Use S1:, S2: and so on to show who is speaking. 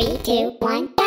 S1: Three, two, one.